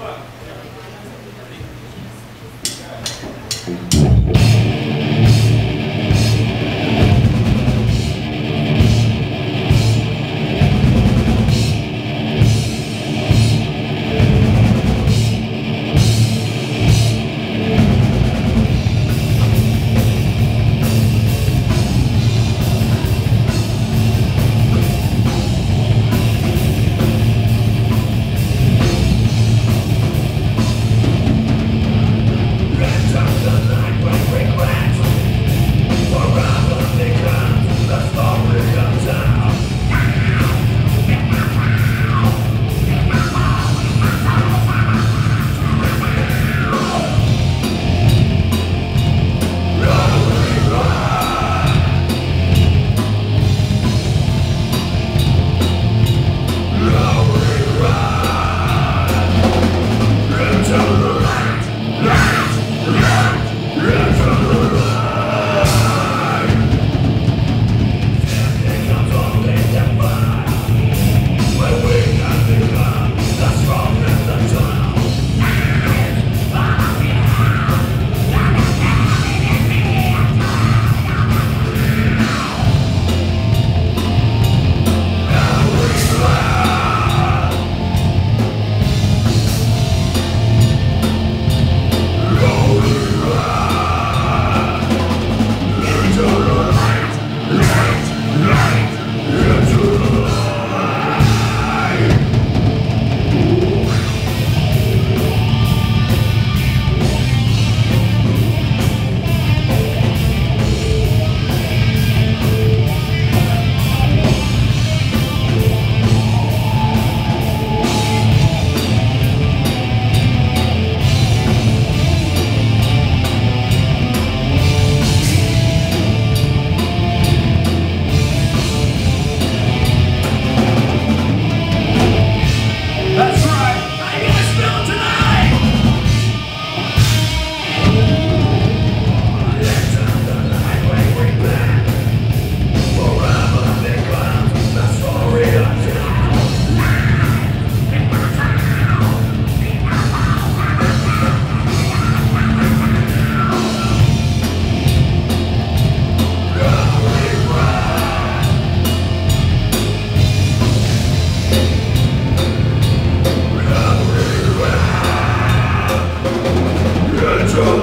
what?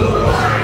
Whoa!